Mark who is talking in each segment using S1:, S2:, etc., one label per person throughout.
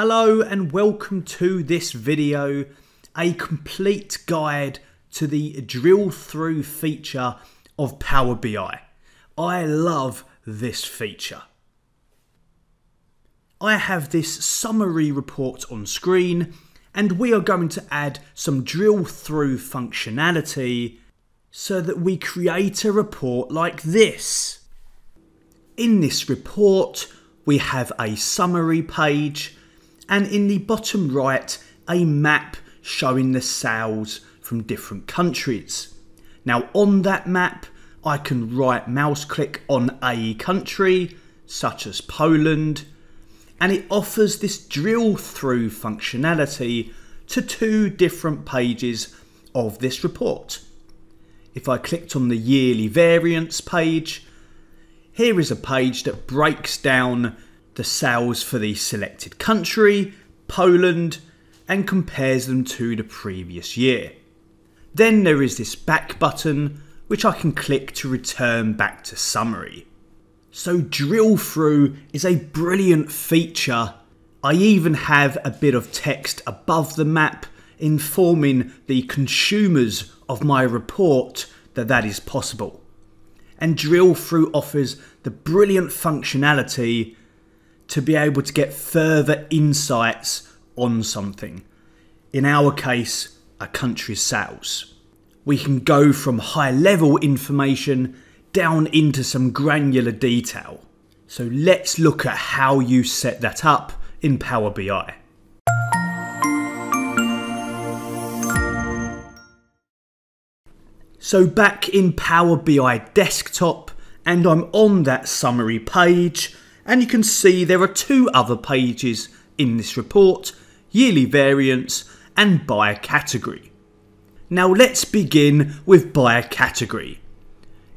S1: Hello and welcome to this video, a complete guide to the drill through feature of Power BI. I love this feature. I have this summary report on screen and we are going to add some drill through functionality so that we create a report like this. In this report, we have a summary page and in the bottom right, a map showing the sales from different countries. Now on that map, I can right mouse click on a country, such as Poland, and it offers this drill through functionality to two different pages of this report. If I clicked on the yearly variance page, here is a page that breaks down the sales for the selected country, Poland, and compares them to the previous year. Then there is this back button which I can click to return back to summary. So drill through is a brilliant feature. I even have a bit of text above the map informing the consumers of my report that that is possible. And drill through offers the brilliant functionality to be able to get further insights on something. In our case, a country's sales. We can go from high level information down into some granular detail. So let's look at how you set that up in Power BI. So back in Power BI desktop and I'm on that summary page and you can see there are two other pages in this report, yearly variance and by category. Now let's begin with by category.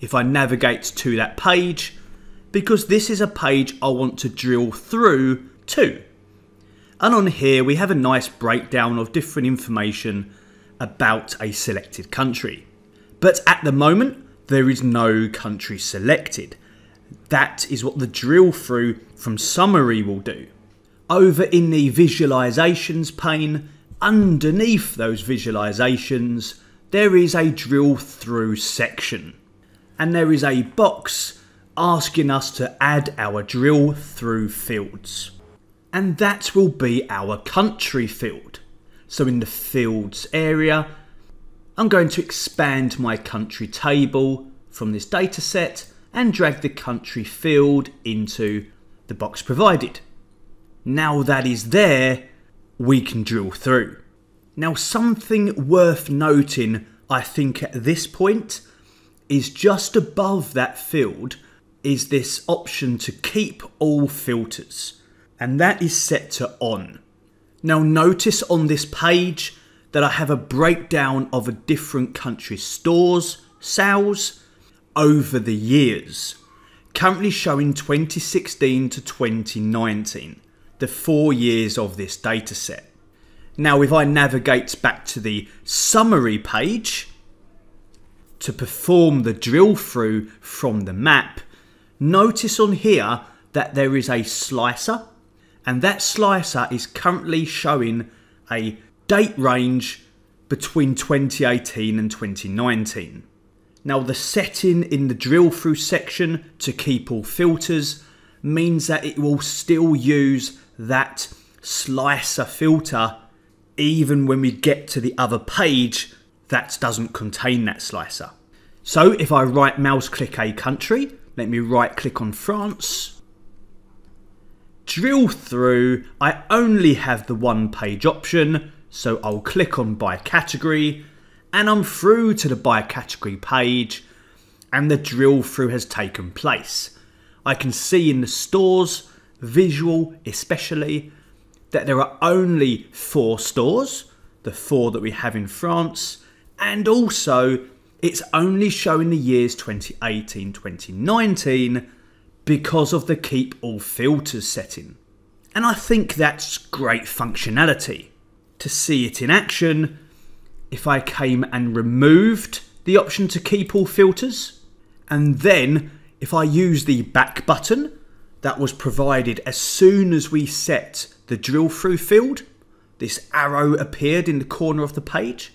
S1: If I navigate to that page, because this is a page I want to drill through to. And on here we have a nice breakdown of different information about a selected country. But at the moment, there is no country selected. That is what the drill through from summary will do. Over in the visualizations pane, underneath those visualizations, there is a drill through section. And there is a box asking us to add our drill through fields. And that will be our country field. So in the fields area, I'm going to expand my country table from this data set and drag the country field into the box provided. Now that is there, we can drill through. Now something worth noting, I think at this point, is just above that field is this option to keep all filters and that is set to on. Now notice on this page that I have a breakdown of a different country's stores, sales, over the years, currently showing 2016 to 2019, the four years of this dataset. Now, if I navigate back to the summary page to perform the drill through from the map, notice on here that there is a slicer, and that slicer is currently showing a date range between 2018 and 2019. Now the setting in the drill through section to keep all filters means that it will still use that slicer filter even when we get to the other page that doesn't contain that slicer. So if I right mouse click a country, let me right click on France, drill through, I only have the one page option, so I'll click on by category and I'm through to the by category page and the drill through has taken place. I can see in the stores, visual especially, that there are only four stores, the four that we have in France, and also it's only showing the years 2018 2019 because of the keep all filters setting. And I think that's great functionality. To see it in action, if I came and removed the option to keep all filters, and then if I use the back button that was provided as soon as we set the drill through field, this arrow appeared in the corner of the page.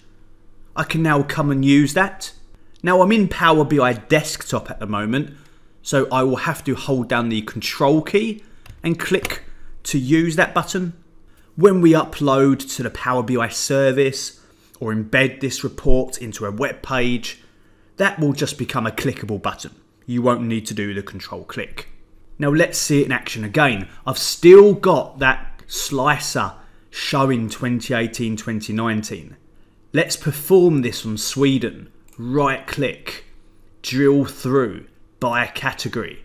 S1: I can now come and use that. Now I'm in Power BI desktop at the moment, so I will have to hold down the control key and click to use that button. When we upload to the Power BI service or embed this report into a web page, that will just become a clickable button. You won't need to do the control click. Now let's see it in action again. I've still got that slicer showing 2018-2019. Let's perform this on Sweden. Right click, drill through, by a category.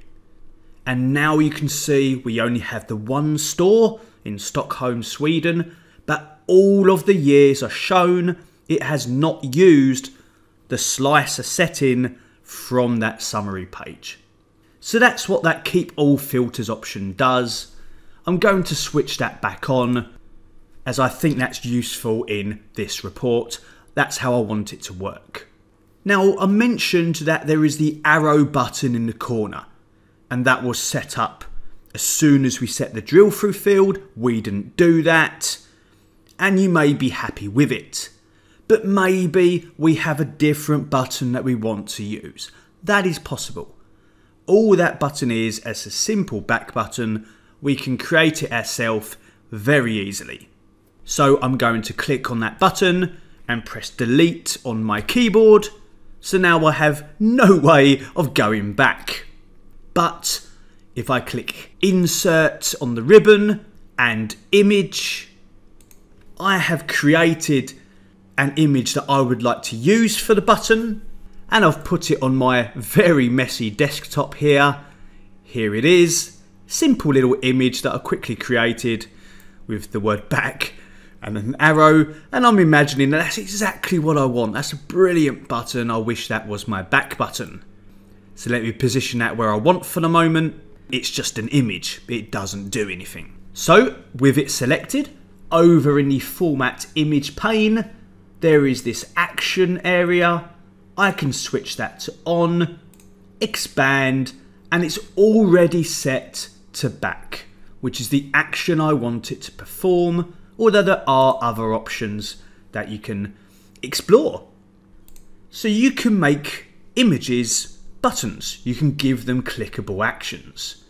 S1: And now you can see we only have the one store in Stockholm, Sweden, all of the years are shown. It has not used the slicer setting from that summary page. So that's what that keep all filters option does. I'm going to switch that back on as I think that's useful in this report. That's how I want it to work. Now I mentioned that there is the arrow button in the corner and that was set up as soon as we set the drill through field. We didn't do that and you may be happy with it. But maybe we have a different button that we want to use. That is possible. All that button is as a simple back button. We can create it ourselves very easily. So I'm going to click on that button and press delete on my keyboard. So now I have no way of going back. But if I click insert on the ribbon and image, I have created an image that I would like to use for the button and I've put it on my very messy desktop here. Here it is. Simple little image that I quickly created with the word back and an arrow and I'm imagining that that's exactly what I want. That's a brilliant button. I wish that was my back button. So let me position that where I want for the moment. It's just an image. It doesn't do anything. So with it selected, over in the format image pane, there is this action area. I can switch that to on, expand, and it's already set to back, which is the action I want it to perform although there are other options that you can explore. So you can make images buttons, you can give them clickable actions.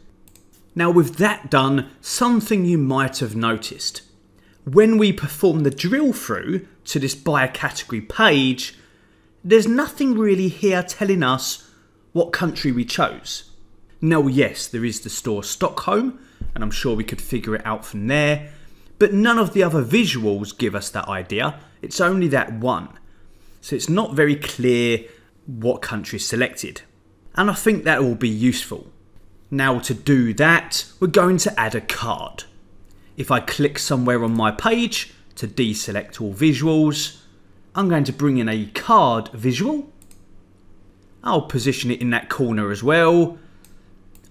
S1: Now with that done, something you might have noticed. When we perform the drill through to this a category page, there's nothing really here telling us what country we chose. Now yes, there is the store Stockholm, and I'm sure we could figure it out from there, but none of the other visuals give us that idea. It's only that one. So it's not very clear what country is selected. And I think that will be useful. Now to do that, we're going to add a card. If I click somewhere on my page to deselect all visuals, I'm going to bring in a card visual. I'll position it in that corner as well.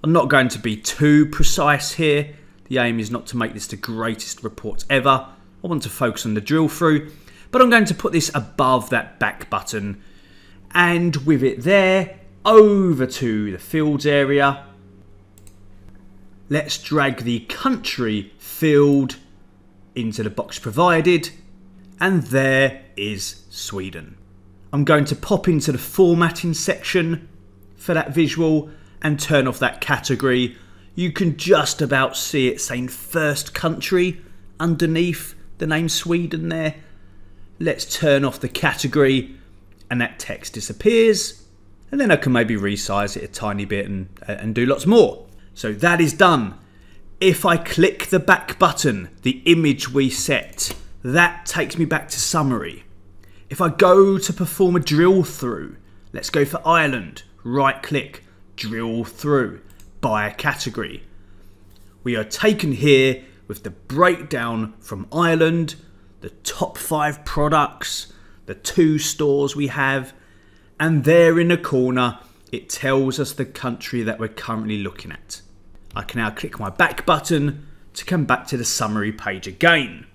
S1: I'm not going to be too precise here the aim is not to make this the greatest report ever. I want to focus on the drill through, but I'm going to put this above that back button and with it there over to the fields area. Let's drag the country field into the box provided and there is Sweden. I'm going to pop into the formatting section for that visual and turn off that category you can just about see it saying first country underneath the name Sweden there. Let's turn off the category and that text disappears. And then I can maybe resize it a tiny bit and, and do lots more. So that is done. If I click the back button, the image we set, that takes me back to summary. If I go to perform a drill through, let's go for Ireland, right click, drill through by a category. We are taken here with the breakdown from Ireland, the top five products, the two stores we have, and there in the corner it tells us the country that we're currently looking at. I can now click my back button to come back to the summary page again.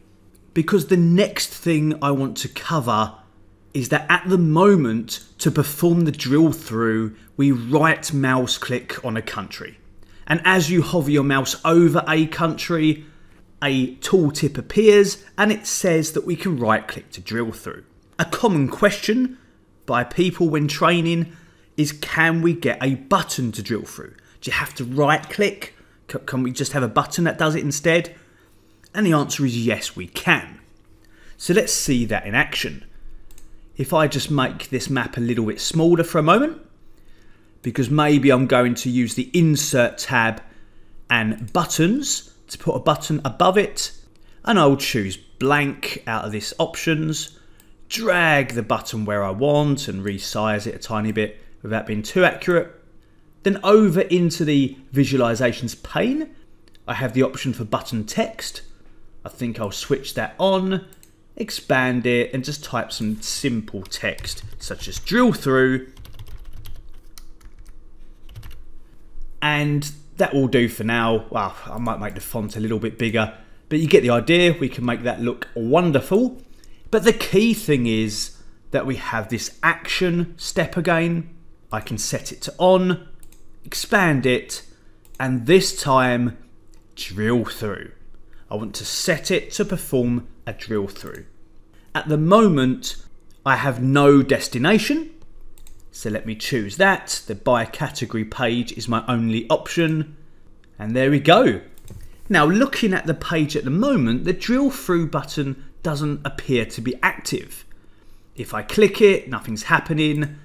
S1: Because the next thing I want to cover is that at the moment, to perform the drill through, we right mouse click on a country. And as you hover your mouse over a country, a tooltip appears and it says that we can right click to drill through. A common question by people when training is can we get a button to drill through? Do you have to right click? Can we just have a button that does it instead? And the answer is yes, we can. So let's see that in action. If I just make this map a little bit smaller for a moment, because maybe I'm going to use the insert tab and buttons to put a button above it, and I'll choose blank out of this options, drag the button where I want and resize it a tiny bit without being too accurate. Then over into the visualizations pane, I have the option for button text. I think I'll switch that on, expand it, and just type some simple text such as drill through. And that will do for now. Well, I might make the font a little bit bigger, but you get the idea. We can make that look wonderful. But the key thing is that we have this action step again. I can set it to on, expand it, and this time drill through. I want to set it to perform a drill through. At the moment, I have no destination, so let me choose that. The by category page is my only option. And there we go. Now looking at the page at the moment, the drill through button doesn't appear to be active. If I click it, nothing's happening.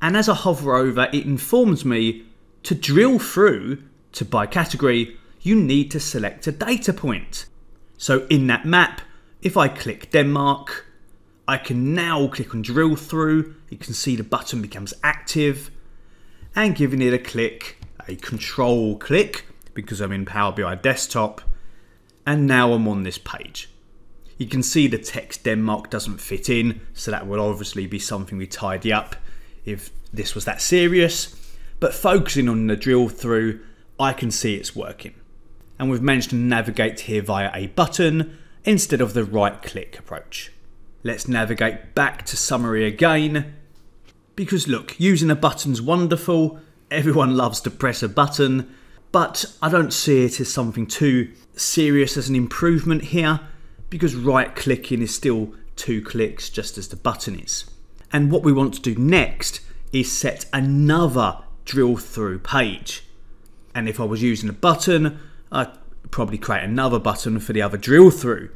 S1: And as I hover over, it informs me to drill through to by category, you need to select a data point. So in that map, if I click Denmark, I can now click on drill through. You can see the button becomes active and giving it a click, a control click because I'm in Power BI desktop. And now I'm on this page. You can see the text Denmark doesn't fit in, so that will obviously be something we tidy up if this was that serious. But focusing on the drill through, I can see it's working. And we've managed to navigate here via a button instead of the right click approach. Let's navigate back to summary again. Because look, using a button's wonderful. Everyone loves to press a button. But I don't see it as something too serious as an improvement here. Because right clicking is still two clicks just as the button is. And what we want to do next is set another drill through page. And if I was using a button, I'd probably create another button for the other drill through.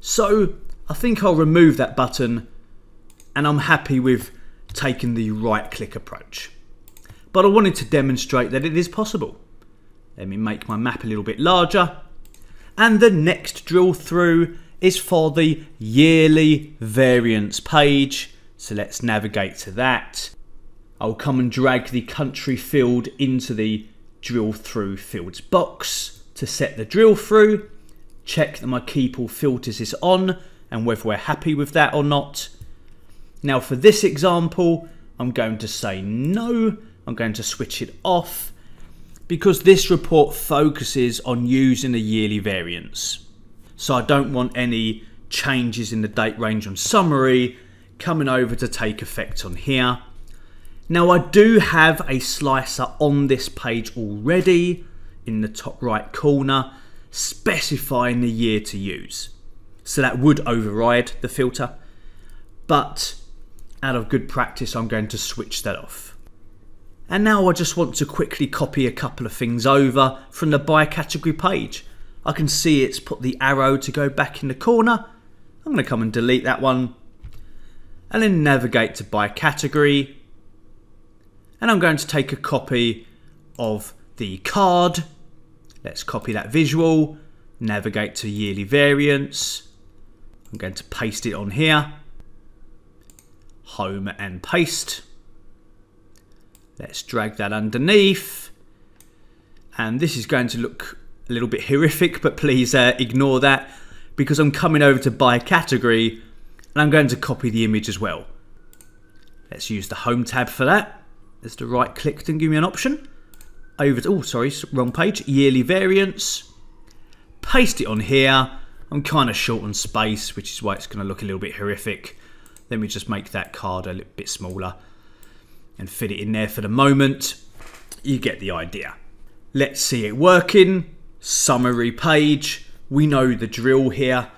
S1: So I think I'll remove that button and I'm happy with taking the right click approach. But I wanted to demonstrate that it is possible. Let me make my map a little bit larger. And the next drill through is for the yearly variance page. So let's navigate to that. I'll come and drag the country field into the drill through fields box to set the drill through. Check that my keep all filters is on and whether we're happy with that or not. Now for this example, I'm going to say no. I'm going to switch it off because this report focuses on using a yearly variance. So I don't want any changes in the date range on summary coming over to take effect on here. Now I do have a slicer on this page already in the top right corner specifying the year to use. So that would override the filter. But out of good practice, I'm going to switch that off. And now I just want to quickly copy a couple of things over from the by category page. I can see it's put the arrow to go back in the corner. I'm going to come and delete that one. And then navigate to by category. And I'm going to take a copy of the card. Let's copy that visual. Navigate to yearly variance I'm going to paste it on here. Home and paste. Let's drag that underneath. And this is going to look a little bit horrific, but please uh, ignore that because I'm coming over to by category and I'm going to copy the image as well. Let's use the home tab for that. There's the right click to give me an option. Over to, oh sorry, wrong page, yearly variance. Paste it on here I'm kind of short on space, which is why it's going to look a little bit horrific. Let me just make that card a little bit smaller and fit it in there for the moment. You get the idea. Let's see it working. Summary page. We know the drill here.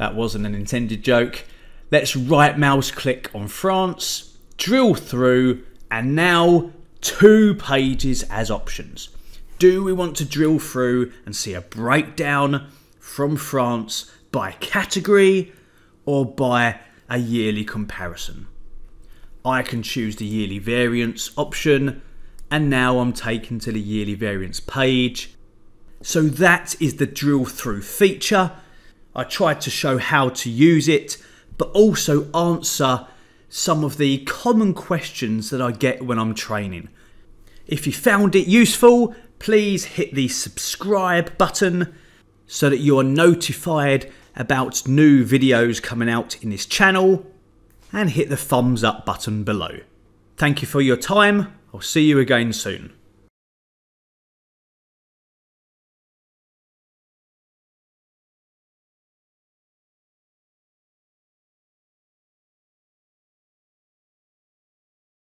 S1: That wasn't an intended joke. Let's right mouse click on France, drill through, and now two pages as options. Do we want to drill through and see a breakdown from France by category or by a yearly comparison? I can choose the yearly variance option and now I'm taken to the yearly variance page. So that is the drill through feature. I tried to show how to use it, but also answer some of the common questions that I get when I'm training. If you found it useful, please hit the subscribe button so that you are notified about new videos coming out in this channel and hit the thumbs up button below. Thank you for your time. I'll see you again soon.